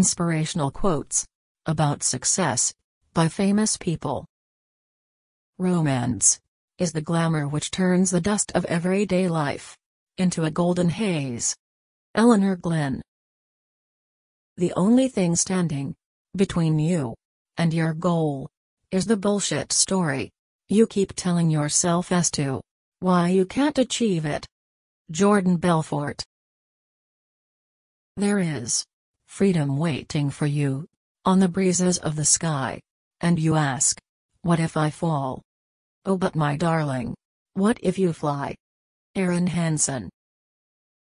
Inspirational quotes about success by famous people. Romance is the glamour which turns the dust of everyday life into a golden haze. Elinor Glyn. The only thing standing between you and your goal is the bullshit story you keep telling yourself as to why you can't achieve it. Jordan Belfort. There is freedom waiting for you on the breezes of the sky. And you ask, What if I fall? Oh, but my darling, what if you fly? Erin Hanson